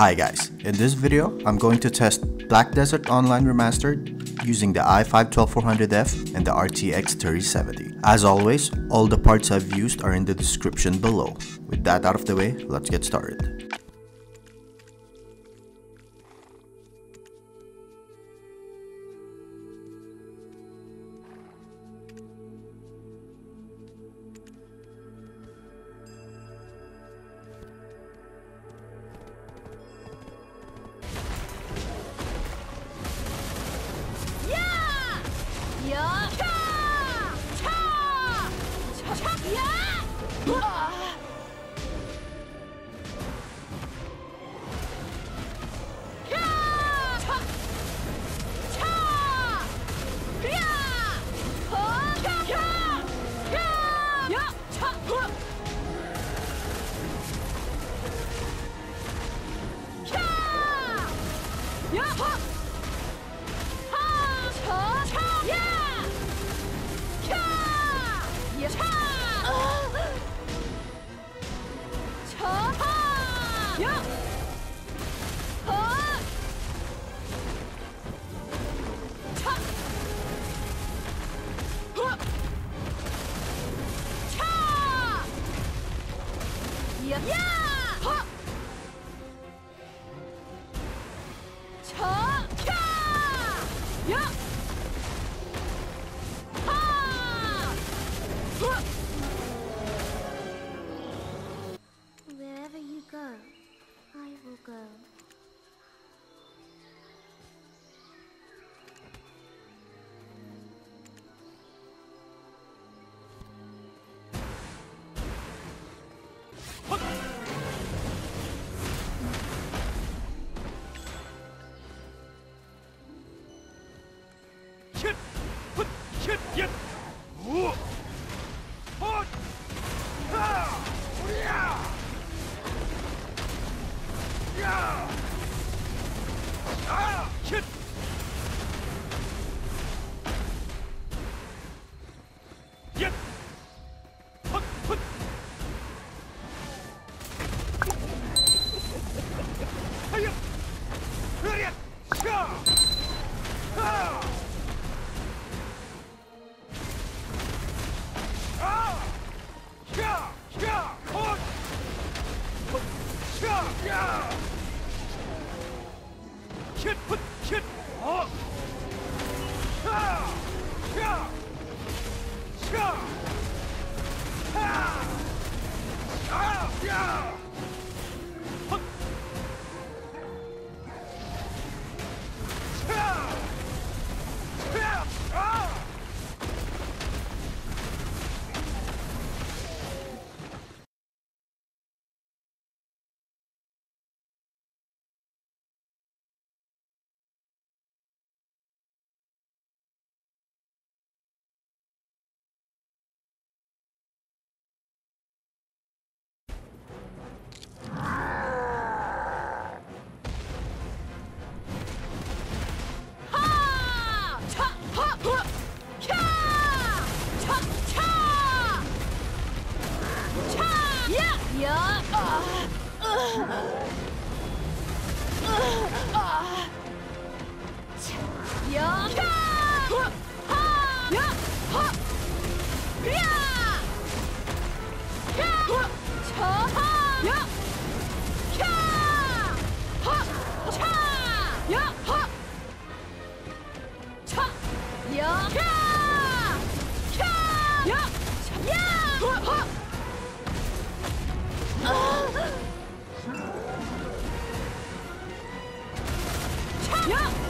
Hi guys, in this video, I'm going to test Black Desert Online Remastered using the i5-12400F and the RTX 3070. As always, all the parts I've used are in the description below. With that out of the way, let's get started. 停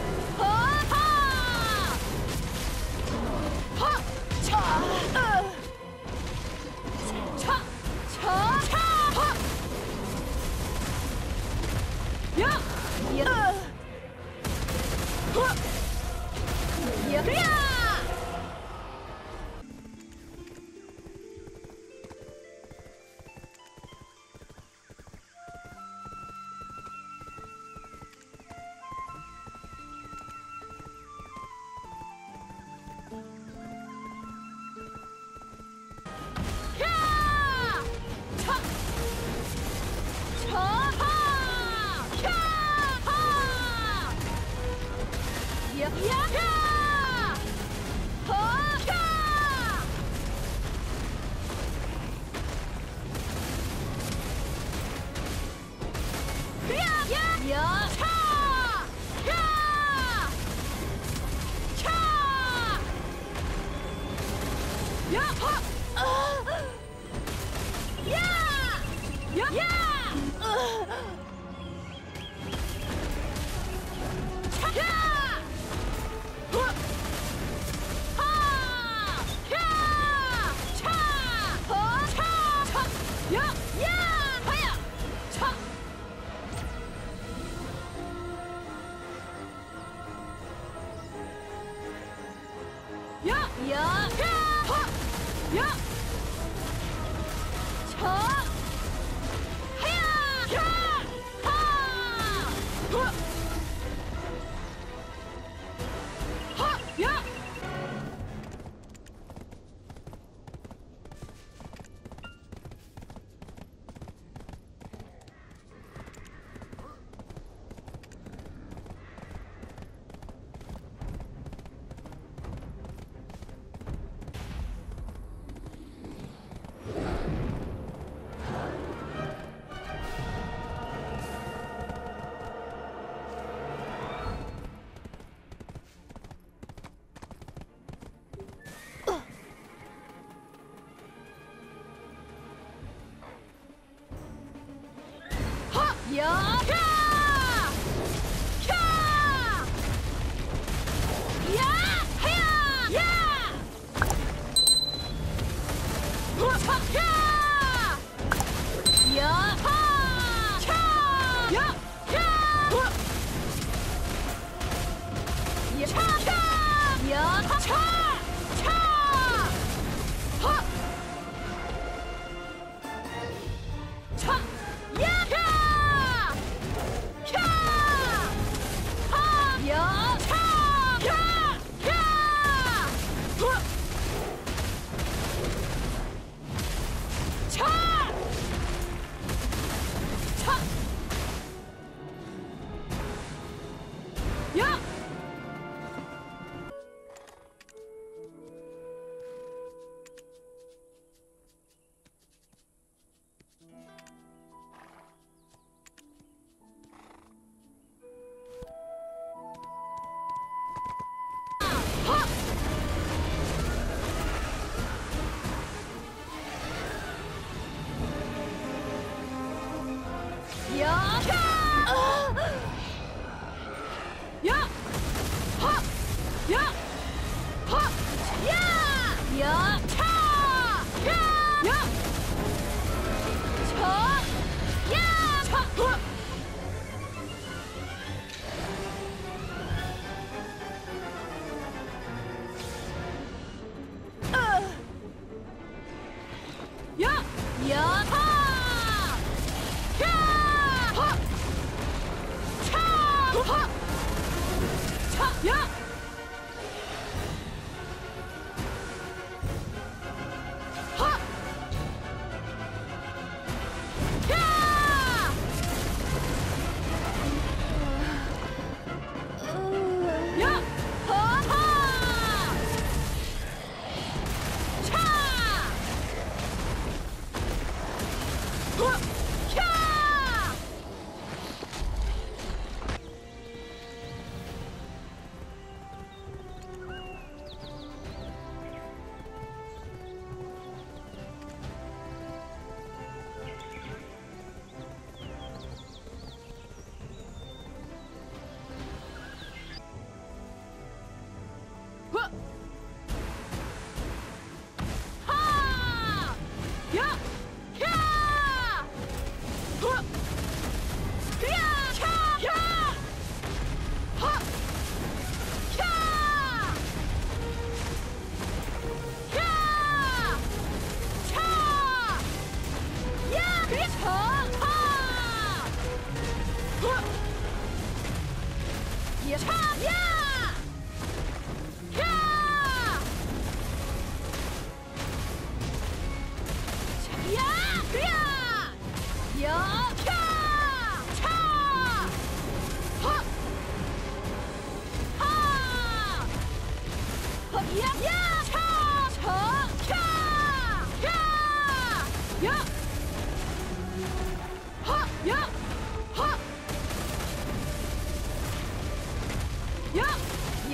呀！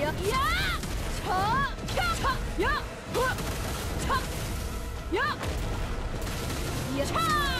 야! 야! 야!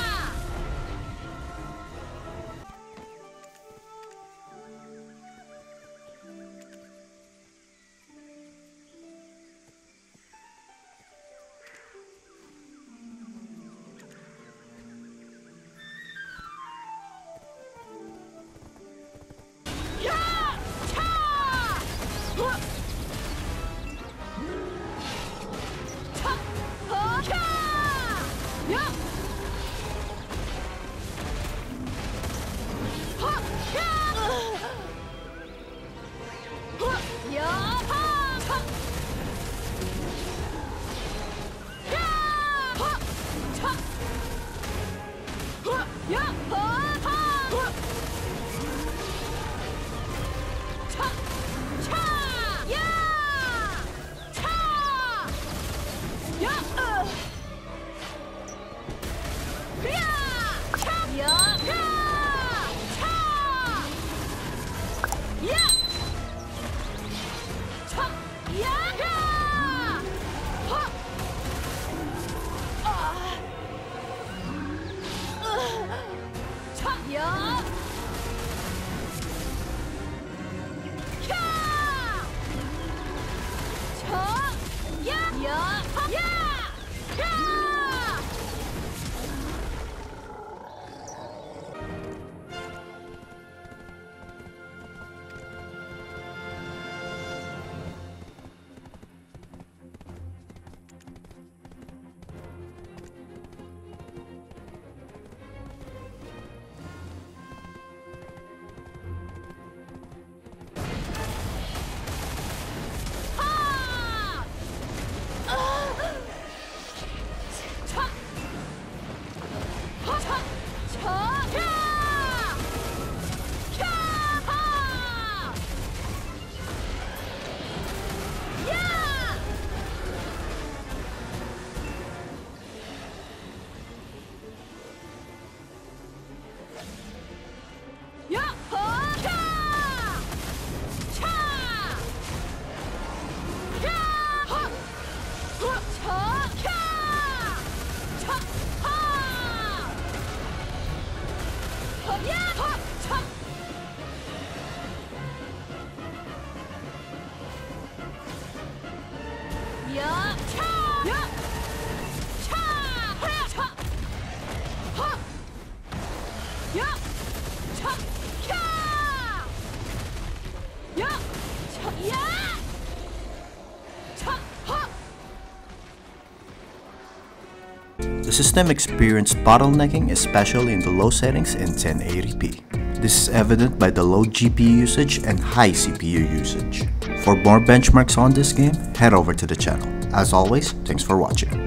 The system experienced bottlenecking especially in the low settings and 1080p. This is evident by the low GPU usage and high CPU usage. For more benchmarks on this game, head over to the channel. As always, thanks for watching.